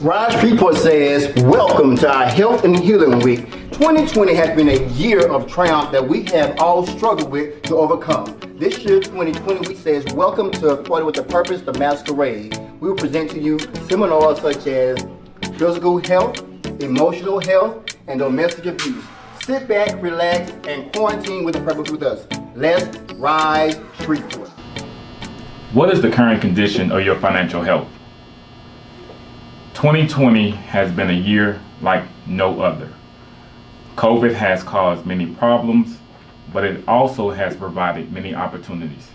Rise Shreveport says, Welcome to our Health and Healing Week. 2020 has been a year of triumph that we have all struggled with to overcome. This year, 2020 week says, Welcome to party with a purpose, the masquerade. We will present to you seminars such as physical health, emotional health, and domestic abuse. Sit back, relax, and quarantine with a purpose with us. Let's rise Shreveport. What is the current condition of your financial health? 2020 has been a year like no other. COVID has caused many problems, but it also has provided many opportunities.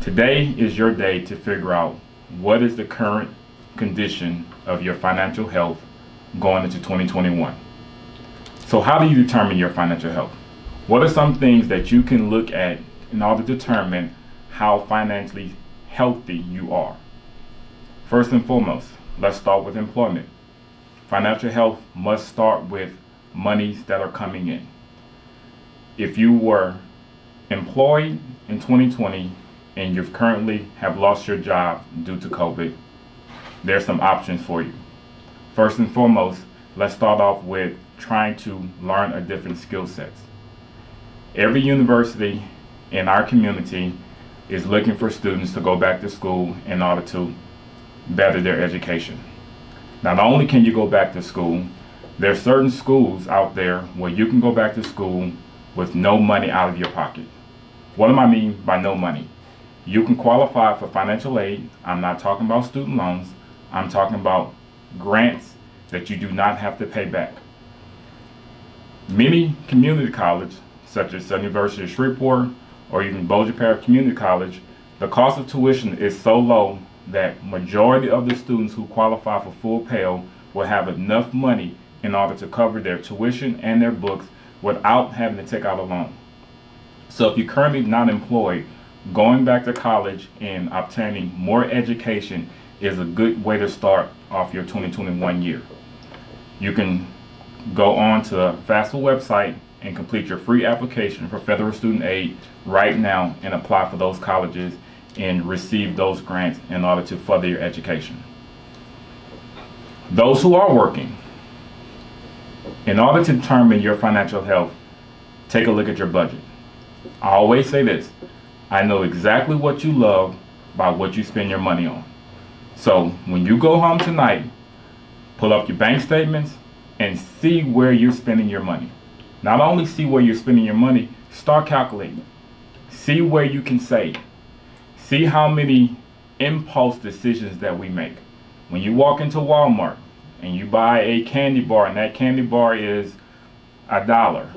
Today is your day to figure out what is the current condition of your financial health going into 2021. So how do you determine your financial health? What are some things that you can look at in order to determine how financially healthy you are? First and foremost, let's start with employment. Financial health must start with monies that are coming in. If you were employed in 2020 and you currently have lost your job due to COVID, there's some options for you. First and foremost, let's start off with trying to learn a different skill sets. Every university in our community is looking for students to go back to school in order to better their education. Not only can you go back to school, there are certain schools out there where you can go back to school with no money out of your pocket. What do I mean by no money? You can qualify for financial aid. I'm not talking about student loans. I'm talking about grants that you do not have to pay back. Many community colleges, such as Southern University of Shreveport or even Bossier Parish Community College, the cost of tuition is so low that majority of the students who qualify for full Pell will have enough money in order to cover their tuition and their books without having to take out a loan. So if you're currently not employed, going back to college and obtaining more education is a good way to start off your 2021 year. You can go on to FAFSA website and complete your free application for federal student aid right now and apply for those colleges and receive those grants in order to further your education. Those who are working, in order to determine your financial health, take a look at your budget. I always say this, I know exactly what you love by what you spend your money on. So when you go home tonight, pull up your bank statements and see where you're spending your money. Not only see where you're spending your money, start calculating. See where you can save. See how many impulse decisions that we make. When you walk into Walmart and you buy a candy bar and that candy bar is a dollar,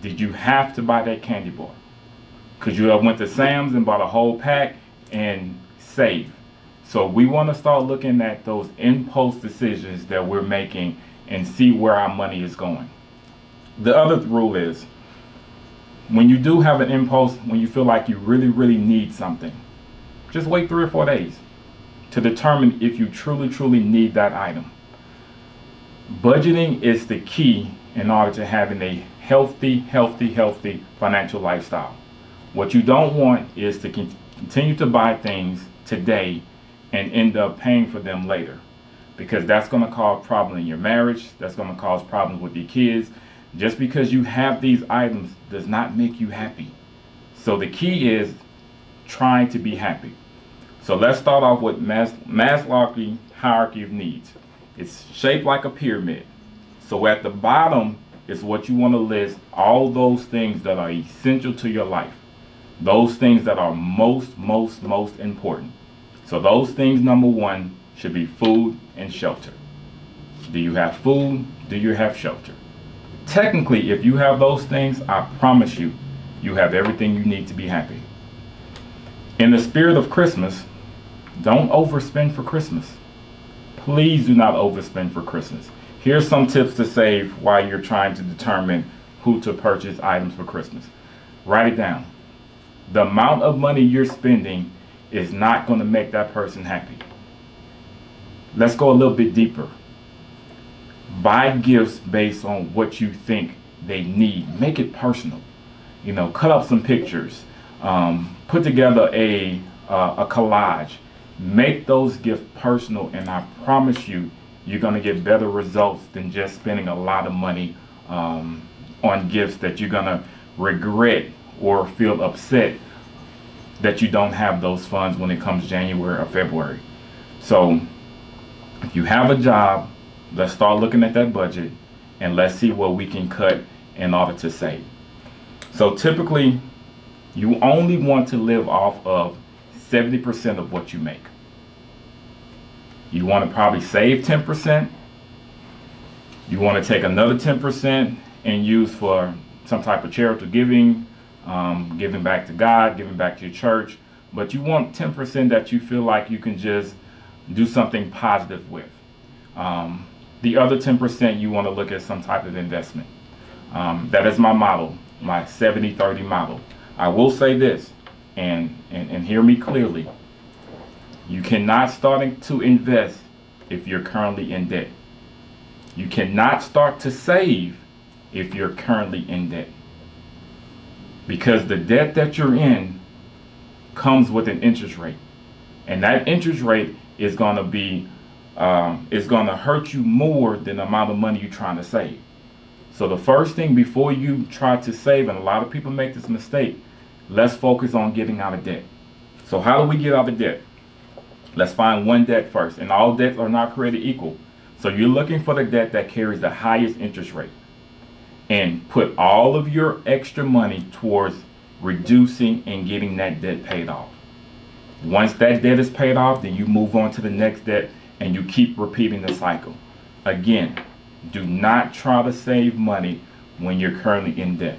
did you have to buy that candy bar? Could you have went to Sam's and bought a whole pack and save? So we want to start looking at those impulse decisions that we're making and see where our money is going. The other rule is when you do have an impulse, when you feel like you really, really need something, just wait three or four days to determine if you truly, truly need that item. Budgeting is the key in order to having a healthy, healthy, healthy financial lifestyle. What you don't want is to continue to buy things today and end up paying for them later because that's going to cause problems in your marriage, that's going to cause problems with your kids, just because you have these items does not make you happy. So the key is trying to be happy. So let's start off with Mas Maslow's hierarchy of needs. It's shaped like a pyramid. So at the bottom is what you want to list all those things that are essential to your life. Those things that are most, most, most important. So those things, number one, should be food and shelter. Do you have food? Do you have shelter? Technically, if you have those things, I promise you, you have everything you need to be happy. In the spirit of Christmas, don't overspend for Christmas. Please do not overspend for Christmas. Here's some tips to save while you're trying to determine who to purchase items for Christmas. Write it down. The amount of money you're spending is not going to make that person happy. Let's go a little bit deeper buy gifts based on what you think they need. Make it personal. You know, cut up some pictures. Um, put together a uh, a collage Make those gifts personal, and I promise you, you're going to get better results than just spending a lot of money um, on gifts that you're going to regret or feel upset that you don't have those funds when it comes January or February. So if you have a job, let's start looking at that budget and let's see what we can cut in order to save. So typically, you only want to live off of 70% of what you make. You want to probably save 10%. You want to take another 10% and use for some type of charitable giving, um, giving back to God, giving back to your church. But you want 10% that you feel like you can just do something positive with. Um, the other 10% you want to look at some type of investment. Um, that is my model, my 70-30 model. I will say this, and, and, and hear me clearly. You cannot start to invest if you're currently in debt. You cannot start to save if you're currently in debt. Because the debt that you're in comes with an interest rate. And that interest rate is going to be um, is going to hurt you more than the amount of money you're trying to save. So the first thing before you try to save, and a lot of people make this mistake, let's focus on getting out of debt. So how do we get out of debt? Let's find one debt first, and all debts are not created equal. So you're looking for the debt that carries the highest interest rate, and put all of your extra money towards reducing and getting that debt paid off. Once that debt is paid off, then you move on to the next debt and you keep repeating the cycle. Again, do not try to save money when you're currently in debt.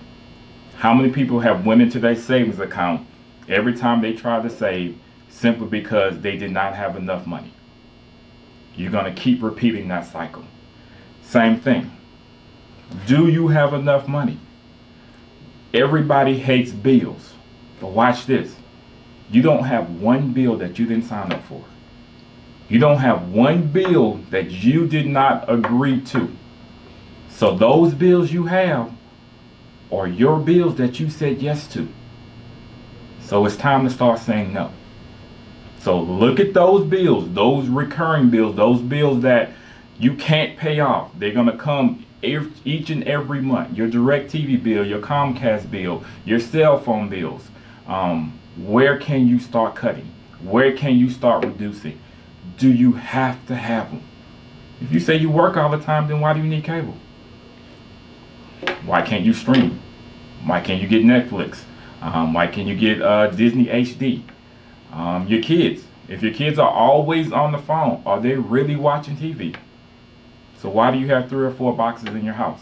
How many people have went into their savings account every time they try to save simply because they did not have enough money? You're going to keep repeating that cycle. Same thing. Do you have enough money? Everybody hates bills. But watch this. You don't have one bill that you didn't sign up for. You don't have one bill that you did not agree to. So those bills you have are your bills that you said yes to. So it's time to start saying no. So look at those bills, those recurring bills, those bills that you can't pay off. They're going to come each and every month. Your direct TV bill, your Comcast bill, your cell phone bills. Um, where can you start cutting? Where can you start reducing? Do you have to have them? If you say you work all the time, then why do you need cable? Why can't you stream? Why can't you get Netflix? Um, why can't you get uh, Disney HD? Um, your kids. If your kids are always on the phone, are they really watching TV? So why do you have three or four boxes in your house?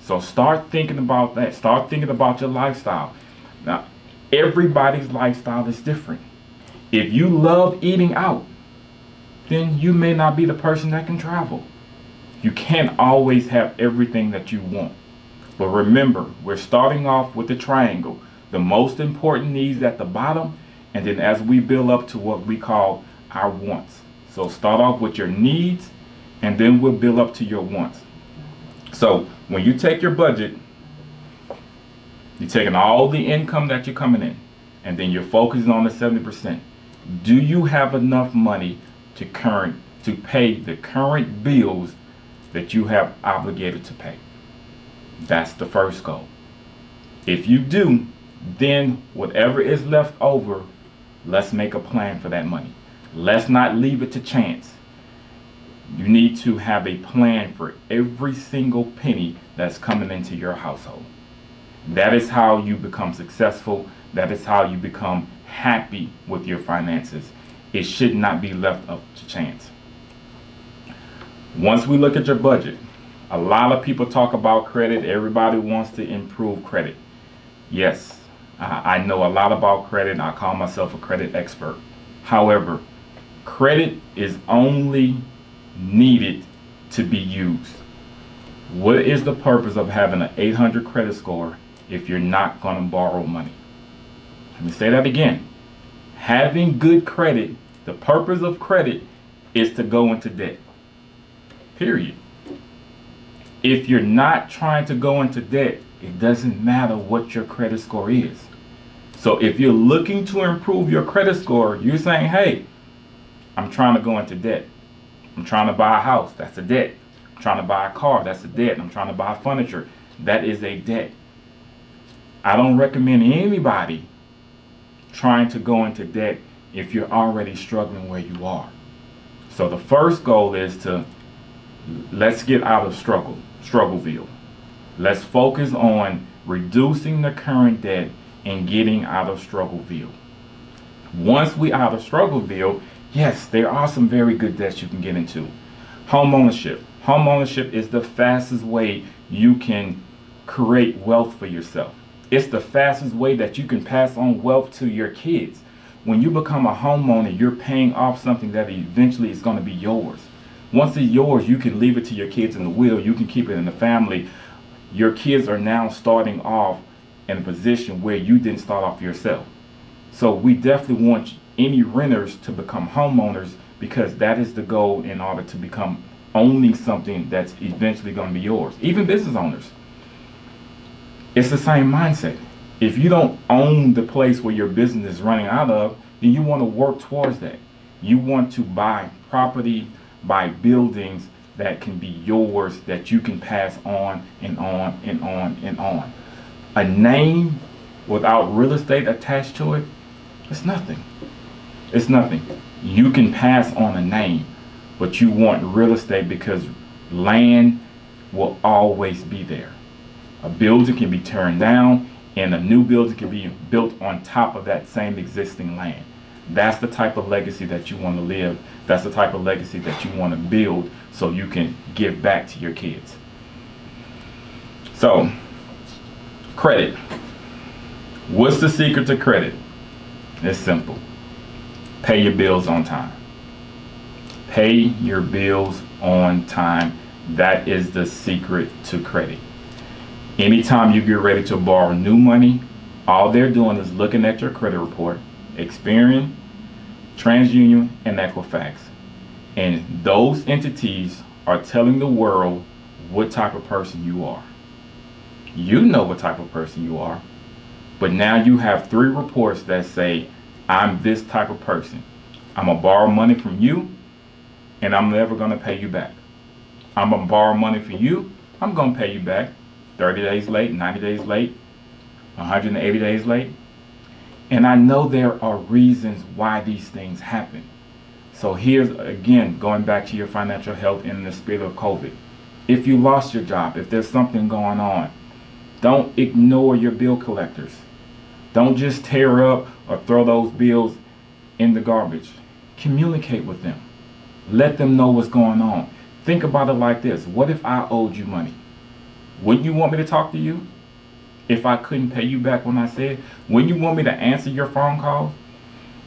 So start thinking about that. Start thinking about your lifestyle. Now, everybody's lifestyle is different. If you love eating out, then you may not be the person that can travel. You can't always have everything that you want. But remember, we're starting off with the triangle. The most important needs at the bottom, and then as we build up to what we call our wants. So start off with your needs, and then we'll build up to your wants. So when you take your budget, you're taking all the income that you're coming in, and then you're focusing on the 70%. Do you have enough money to current to pay the current bills that you have obligated to pay. That's the first goal. If you do, then whatever is left over, let's make a plan for that money. Let's not leave it to chance. You need to have a plan for every single penny that's coming into your household. That is how you become successful. That is how you become happy with your finances it should not be left up to chance. Once we look at your budget, a lot of people talk about credit. Everybody wants to improve credit. Yes, I know a lot about credit. I call myself a credit expert. However, credit is only needed to be used. What is the purpose of having an 800 credit score if you're not going to borrow money? Let me say that again. Having good credit the purpose of credit is to go into debt. Period. If you're not trying to go into debt, it doesn't matter what your credit score is. So if you're looking to improve your credit score, you're saying, hey, I'm trying to go into debt. I'm trying to buy a house. That's a debt. I'm trying to buy a car. That's a debt. I'm trying to buy furniture. That is a debt. I don't recommend anybody trying to go into debt if you're already struggling where you are. So the first goal is to let's get out of struggle, struggleville. Let's focus on reducing the current debt and getting out of struggleville. Once we out of struggleville, yes, there are some very good debts you can get into. Home ownership. Home ownership is the fastest way you can create wealth for yourself. It's the fastest way that you can pass on wealth to your kids. When you become a homeowner, you're paying off something that eventually is going to be yours. Once it's yours, you can leave it to your kids in the will. You can keep it in the family. Your kids are now starting off in a position where you didn't start off yourself. So we definitely want any renters to become homeowners because that is the goal in order to become owning something that's eventually going to be yours. Even business owners. It's the same mindset. If you don't own the place where your business is running out of, then you want to work towards that. You want to buy property, buy buildings that can be yours, that you can pass on and on and on and on. A name without real estate attached to it it's nothing. It's nothing. You can pass on a name, but you want real estate because land will always be there. A building can be turned down and a new building can be built on top of that same existing land. That's the type of legacy that you want to live. That's the type of legacy that you want to build so you can give back to your kids. So, credit. What's the secret to credit? It's simple. Pay your bills on time. Pay your bills on time. That is the secret to credit. Anytime you get ready to borrow new money, all they're doing is looking at your credit report, Experian, TransUnion, and Equifax. And those entities are telling the world what type of person you are. You know what type of person you are. But now you have three reports that say, I'm this type of person. I'm going to borrow money from you, and I'm never going to pay you back. I'm going to borrow money from you, I'm going to pay you back 30 days late, 90 days late, 180 days late. And I know there are reasons why these things happen. So here's again going back to your financial health in the spirit of COVID. If you lost your job, if there's something going on, don't ignore your bill collectors. Don't just tear up or throw those bills in the garbage. Communicate with them. Let them know what's going on. Think about it like this. What if I owed you money? Wouldn't you want me to talk to you? If I couldn't pay you back when I said, wouldn't you want me to answer your phone calls?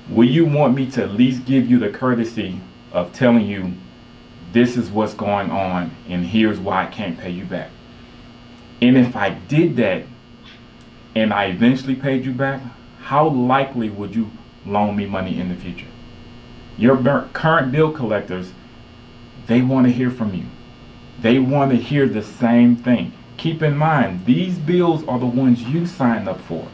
Will you want me to at least give you the courtesy of telling you this is what's going on and here's why I can't pay you back? And if I did that and I eventually paid you back, how likely would you loan me money in the future? Your current bill collectors, they want to hear from you. They want to hear the same thing. Keep in mind, these bills are the ones you signed up for.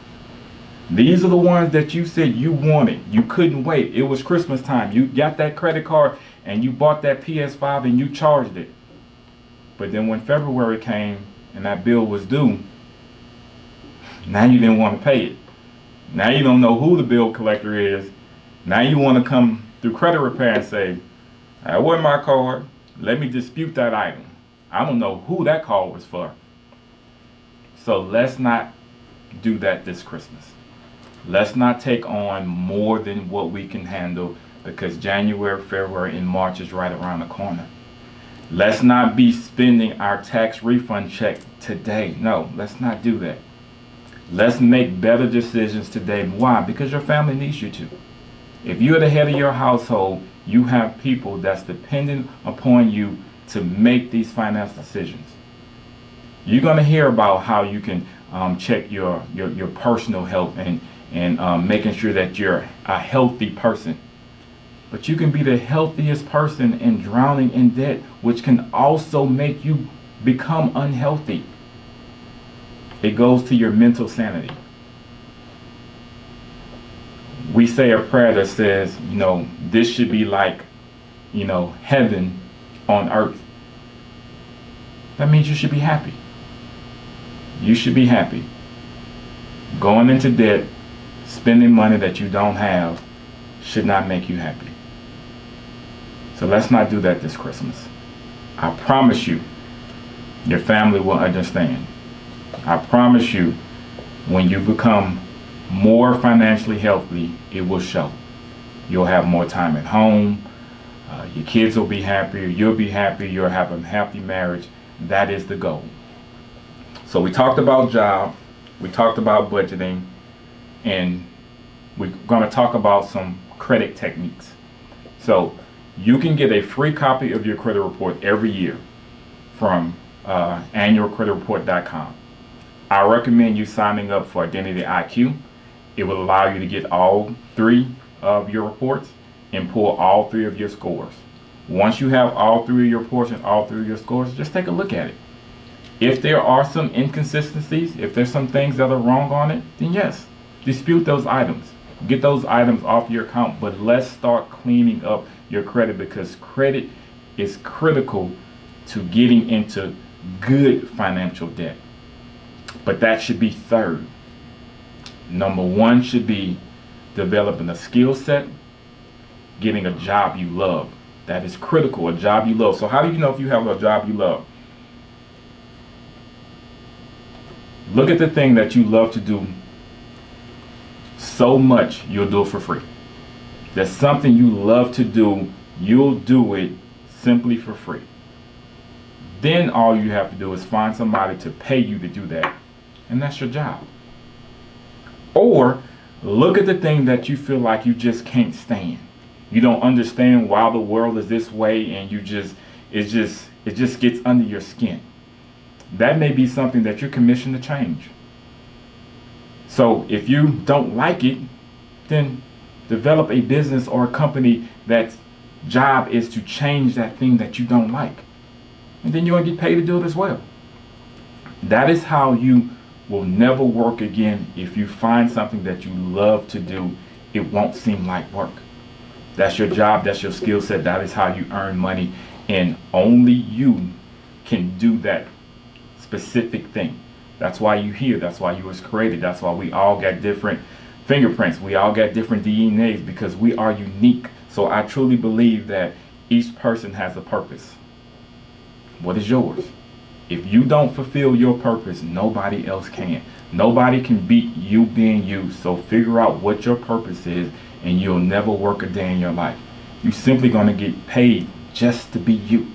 These are the ones that you said you wanted. You couldn't wait. It was Christmas time. You got that credit card and you bought that PS5 and you charged it. But then when February came and that bill was due, now you didn't want to pay it. Now you don't know who the bill collector is. Now you want to come through credit repair and say, that wasn't my card. Let me dispute that item. I don't know who that call was for. So let's not do that this Christmas. Let's not take on more than what we can handle because January, February, and March is right around the corner. Let's not be spending our tax refund check today. No, let's not do that. Let's make better decisions today. Why? Because your family needs you to. If you're the head of your household, you have people that's dependent upon you to make these finance decisions. You're going to hear about how you can um, check your, your, your personal health and, and um, making sure that you're a healthy person. But you can be the healthiest person and drowning in debt, which can also make you become unhealthy. It goes to your mental sanity. we say a prayer that says, you know, this should be like, you know, heaven on earth. That means you should be happy. You should be happy. Going into debt, spending money that you don't have, should not make you happy. So let's not do that this Christmas. I promise you, your family will understand. I promise you, when you become more financially healthy, it will show. You'll have more time at home. Uh, your kids will be happier. You'll be happy. You'll have a happy marriage. That is the goal. So we talked about job. We talked about budgeting. And we're going to talk about some credit techniques. So you can get a free copy of your credit report every year from uh, annualcreditreport.com. I recommend you signing up for Identity IQ. It will allow you to get all three of your reports and pull all three of your scores. Once you have all three of your reports and all three of your scores, just take a look at it. If there are some inconsistencies, if there's some things that are wrong on it, then yes, dispute those items. Get those items off your account, but let's start cleaning up your credit because credit is critical to getting into good financial debt. But that should be third. Number one should be developing a skill set, getting a job you love. That is critical, a job you love. So how do you know if you have a job you love? Look at the thing that you love to do so much you'll do it for free. There's something you love to do, you'll do it simply for free. Then all you have to do is find somebody to pay you to do that, and that's your job. Or look at the thing that you feel like you just can't stand. You don't understand why the world is this way and you just it just it just gets under your skin. That may be something that you're commissioned to change. So if you don't like it, then develop a business or a company that's job is to change that thing that you don't like. And then you're going to get paid to do it as well. That is how you will never work again if you find something that you love to do. It won't seem like work. That's your job, that's your skill set, that is how you earn money. And only you can do that specific thing. That's why you here. That's why you was created. That's why we all got different fingerprints. We all got different DNAs because we are unique. So I truly believe that each person has a purpose. What is yours? If you don't fulfill your purpose, nobody else can. Nobody can beat you being you. So figure out what your purpose is and you'll never work a day in your life. You're simply going to get paid just to be you.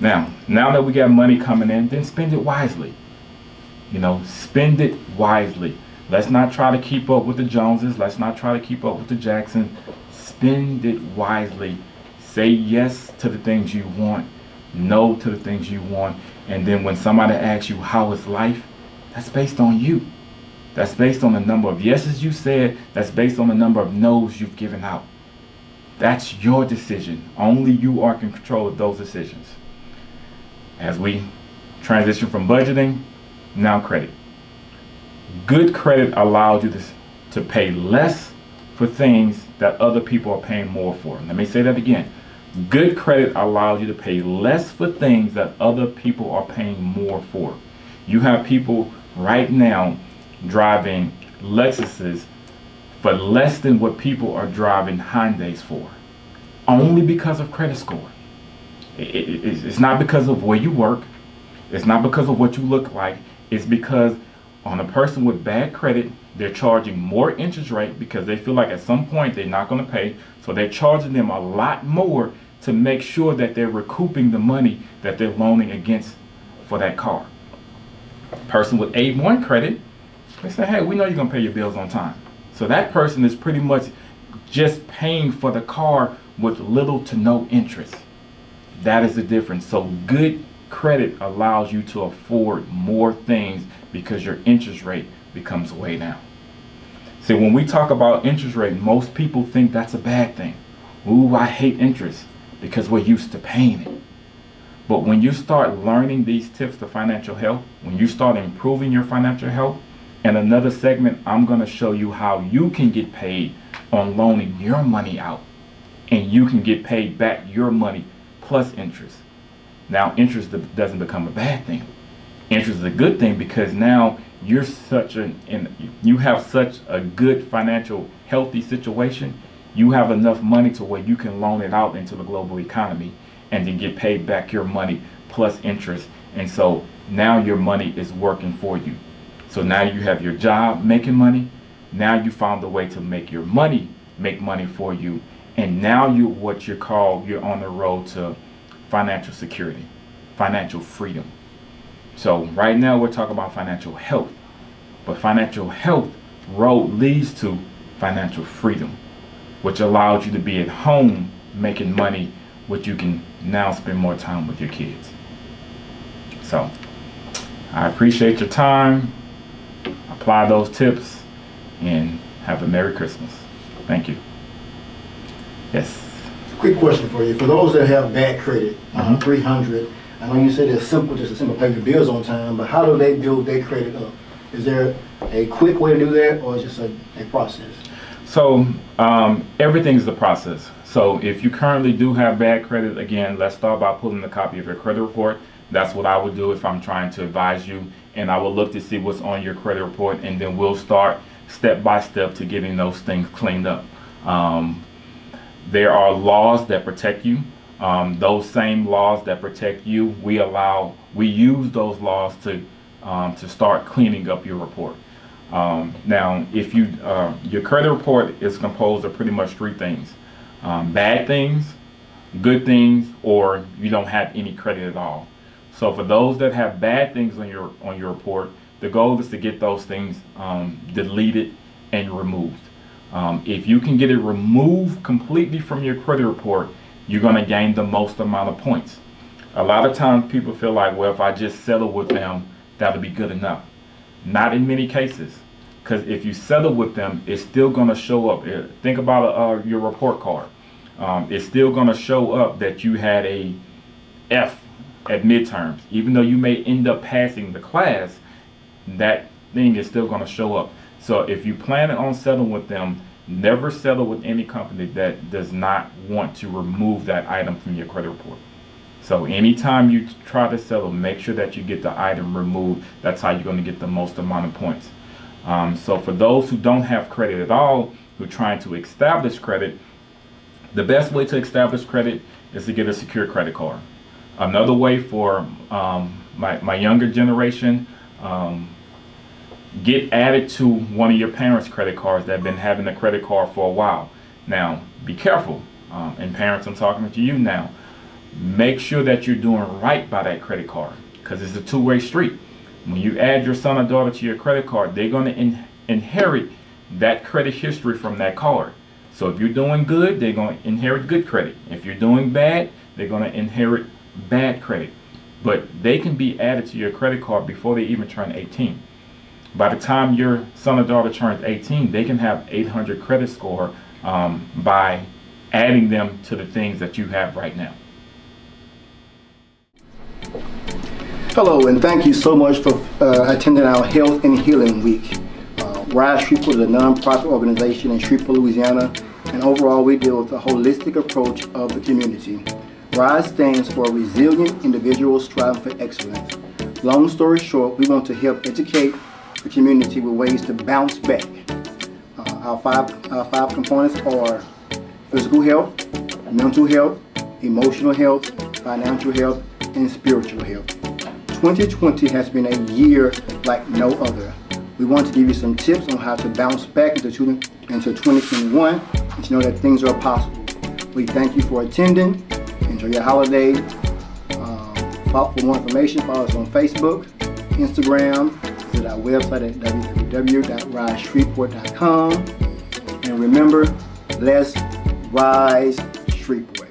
Now, now that we got money coming in, then spend it wisely. You know, spend it wisely. Let's not try to keep up with the Joneses. Let's not try to keep up with the Jacksons. Spend it wisely. Say yes to the things you want, no to the things you want. And then when somebody asks you how is life, that's based on you. That's based on the number of yeses you said. That's based on the number of no's you've given out. That's your decision. Only you are in control of those decisions. As we transition from budgeting now credit. Good credit allows you to, to pay less for things that other people are paying more for. Let me say that again. Good credit allows you to pay less for things that other people are paying more for. You have people right now driving Lexuses for less than what people are driving Hyundais for, only because of credit score. It, it, it's not because of where you work. It's not because of what you look like It's because on a person with bad credit, they're charging more interest rate because they feel like at some point they're not going to pay. So they're charging them a lot more to make sure that they're recouping the money that they're loaning against for that car. Person with A1 credit, they say, hey, we know you're going to pay your bills on time. So that person is pretty much just paying for the car with little to no interest. That is the difference. So good credit allows you to afford more things because your interest rate becomes way down. See, when we talk about interest rate, most people think that's a bad thing. Ooh, I hate interest because we're used to paying it. But when you start learning these tips to financial health, when you start improving your financial health, in another segment, I'm going to show you how you can get paid on loaning your money out and you can get paid back your money plus interest. Now, interest doesn't become a bad thing. Interest is a good thing because now you're such an and you have such a good financial healthy situation. You have enough money to where you can loan it out into the global economy and then get paid back your money plus interest. And so now your money is working for you. So now you have your job making money. Now you found a way to make your money make money for you. And now you're what you're called you're on the road to financial security, financial freedom. So right now we're talking about financial health. But financial health road leads to financial freedom, which allows you to be at home making money, which you can now spend more time with your kids. So I appreciate your time. Apply those tips and have a Merry Christmas. Thank you. Yes. Quick question for you. For those that have bad credit, uh-huh. 300, I know you said it's simple, just a simple pay your bills on time, but how do they build their credit up? Is there a quick way to do that or is it just a, a process? So um, everything's the process. So if you currently do have bad credit, again, let's start by pulling a copy of your credit report. That's what I would do if I'm trying to advise you. And I will look to see what's on your credit report and then we'll start step by step to getting those things cleaned up. Um, there are laws that protect you. Um, those same laws that protect you, we allow, we use those laws to um, to start cleaning up your report. Um, now, if you uh, your credit report is composed of pretty much three things: um, bad things, good things, or you don't have any credit at all. So for those that have bad things on your on your report, the goal is to get those things um, deleted and removed. Um, if you can get it removed completely from your credit report, you're going to gain the most amount of points. A lot of times people feel like, well, if I just settle with them, that'll be good enough. Not in many cases. Because if you settle with them, it's still going to show up. Uh, think about uh, your report card. Um, it's still going to show up that you had a F at midterms. Even though you may end up passing the class, that thing is still going to show up. So if you plan on settling with them, never settle with any company that does not want to remove that item from your credit report. So anytime you try to settle, make sure that you get the item removed. That's how you're going to get the most amount of points. Um, so for those who don't have credit at all, who are trying to establish credit, the best way to establish credit is to get a secure credit card. Another way for um, my, my younger generation, um, get added to one of your parents' credit cards that have been having a credit card for a while. Now, be careful. Um, and parents, I'm talking to you now make sure that you're doing right by that credit card because it's a two-way street. When you add your son or daughter to your credit card, they're going to in inherit that credit history from that card. So if you're doing good, they're going to inherit good credit. If you're doing bad, they're going to inherit bad credit. But they can be added to your credit card before they even turn 18. By the time your son or daughter turns 18, they can have 800 credit score um, by adding them to the things that you have right now. Hello, and thank you so much for uh, attending our Health and Healing Week. Uh, Rise Shreveport is a nonprofit organization in Shreveport, Louisiana, and overall we deal with a holistic approach of the community. RISE stands for Resilient Individuals Striving for Excellence. Long story short, we want to help educate the community with ways to bounce back. Uh, our, five, our five components are physical health, mental health, emotional health, financial health, and spiritual health. 2020 has been a year like no other. We want to give you some tips on how to bounce back into, into 2021 and to know that things are possible. We thank you for attending. Enjoy your holiday. Um, for more information, follow us on Facebook, Instagram, visit our website at www.riseshreveport.com. And remember, let's rise Shreveport.